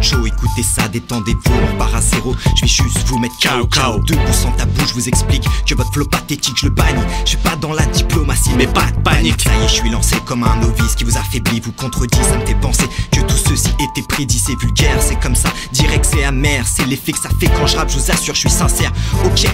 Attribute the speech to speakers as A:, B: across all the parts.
A: chaud, écoutez ça, détendez-vous, repart à zéro. Je vais juste vous mettre KO, KO. Debout sans tabou, je vous explique que votre flow pathétique, je le bannis. Je suis pas dans la diplomatie, mais pas de panique. Ça y est, je suis lancé comme un novice qui vous affaiblit, vous contredit. Ça me fait penser que tout ceci était prédit, c'est vulgaire, c'est comme ça. C'est l'effet que ça fait quand je rappe, je vous assure, je suis sincère. Ok,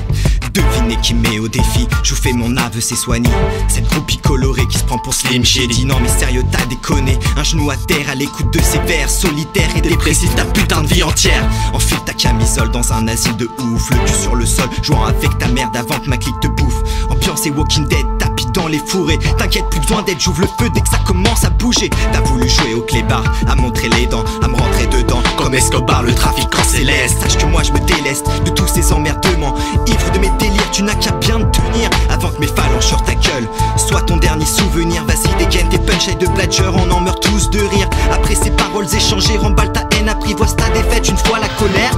A: devinez qui met au défi. Je vous fais mon aveu, c'est soigné. Cette groupie colorée qui se prend pour Slim Shady. Non, mais sérieux, t'as déconné. Un genou à terre à l'écoute de ces vers solitaires et dépressifs, ta putain de vie entière. Enfile ta camisole dans un asile de ouf, le cul sur le sol, jouant avec ta merde avant que ma clique te bouffe. Ambiance et Walking Dead, dans les fourrés. T'inquiète, plus besoin d'aide, j'ouvre le feu dès que ça commence à bouger. T'as voulu jouer au clébard, à montrer les dents, à me rentrer dedans. Comme Escobar, le trafiquant céleste. Sache que moi je me déleste de tous ces emmerdements. Ivre de mes délires, tu n'as qu'à bien te tenir avant que mes phalanges sur ta gueule. Soit ton dernier souvenir, vas-y dégaine tes punchlines de Bladger, on en meurt tous de rire. Après ces paroles échangées, remballe ta haine, apprivoise ta défaite une fois la colère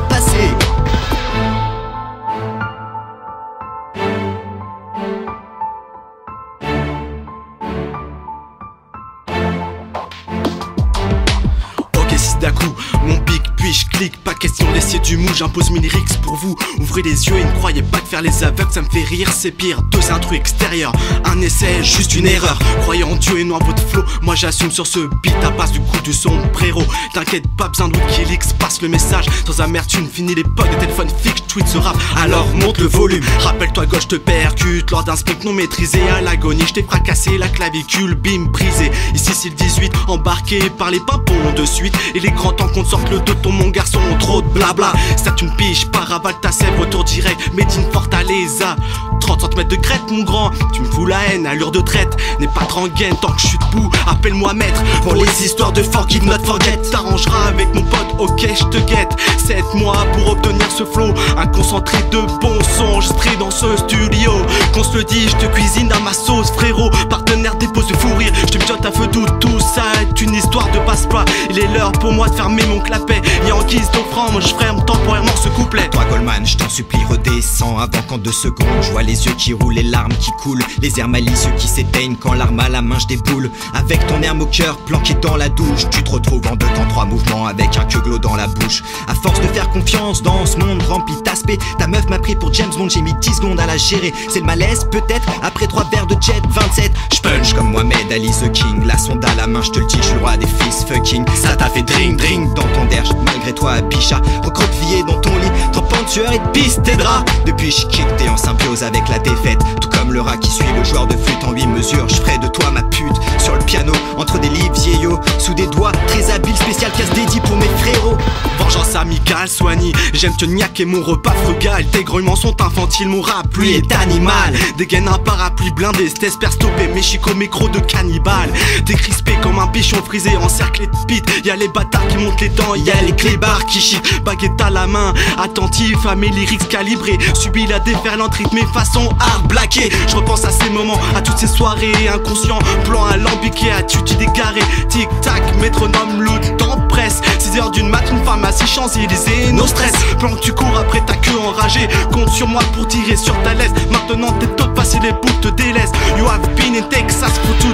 B: coup, mon je clique. Pas question d'essayer du mou, j'impose mes lyrics pour vous. Ouvrez les yeux et ne croyez pas que faire les aveugles, ça me fait rire, c'est pire. Deux intrus extérieurs, un essai, juste une erreur. Croyez en Dieu et non à votre flow. Moi j'assume sur ce beat à base du coup du son, frérot. T'inquiète pas, besoin de Wikileaks, passe le message. Sans amertume, fini l'époque des téléphones fixes, tweet ce rap. Alors monte le volume. Rappelle-toi, gauche te percute lors d'un sprint non maîtrisé à l'agonie. Je t'ai fracassé la clavicule, bim, brisé. Ici c'est le 18, embarqué par les pimpons de suite. Il est grand temps qu'on te sorte le dos, ton mon garçon, trop de blabla. C'est une piche, paravale ta sève, retour direct, made in Fortaleza. 30 cm de crête, mon grand, tu me fous la haine, allure de traite. N'est pas trangaine tant que je suis debout, appelle-moi maître. Pour les histoires de forgive not forget, t'arrangeras avec mon pote, ok, je te guette. 7 mois pour obtenir ce flow, un concentré de bons sons, je dans ce studio. Qu'on se le dit, je te cuisine à ma sauce, frérot. Partenaire dépose de fou rire, je te à feu doux, tout ça Il est l'heure pour moi de fermer mon clapet. Et en guise d'offrande, moi je ferme temporairement ce couplet.
A: Toi Goldman, je t'en supplie redescends avant qu'en deux secondes je vois les yeux qui roulent, les larmes qui coulent, les airs malicieux qui s'éteignent quand l'arme à la main je déboule. Avec ton herbe au cœur planqué dans la douche, tu te retrouves en deux temps trois mouvements avec un queue dans la bouche. À force de faire confiance dans ce monde rempli d'aspects, ta meuf m'a pris pour James Bond, j'ai mis 10 secondes à la gérer. C'est le malaise peut-être après trois verres de jet 27. Je punch comme Mohamed Ali the King, la sonde à la main, je te le dis, je suis le roi des fils Ça t'a fait drink drink dans ton derge, malgré toi Bicha, recroquevillé dans ton sueur et de pisse tes draps. Depuis je kick, t'es en symbiose avec la défaite, tout comme le rat qui suit le joueur de flûte en 8 mesures. Je ferai de toi ma pute sur le piano, entre des livres vieillots, sous des doigts très habiles, spécial casse dédié pour mes frérots.
B: Vengeance amicale, soignée. J'aime te niaquer mon repas frugal. Tes grognements sont infantiles, mon rap, lui est animal. Dégaine un parapluie blindé, t'espère stopper mes chicots micro de cannibale. T'es crispé comme un pichon frisé, encerclé de pit. Y'a les bâtards qui montent les dents, y'a les clébards qui chient. Baguette à la main, attentif à mes lyrics calibrés. Subis la déferlante rythme et façon art blaqué. Je repense à ces moments, à toutes ces soirées inconscients. Plan alambiqué, attitude égarée. Tic tac, métronome, le temps presse. 6 heures d'une mat, une pharmacie, Champs-Élysées, no stress. Plan que tu cours après ta queue enragée. Compte sur moi pour tirer sur ta laisse. Maintenant t'es top facile les bouts te délaissent. You have been in Texas for two.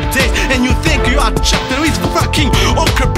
B: And you think you are chapter is fucking Uncle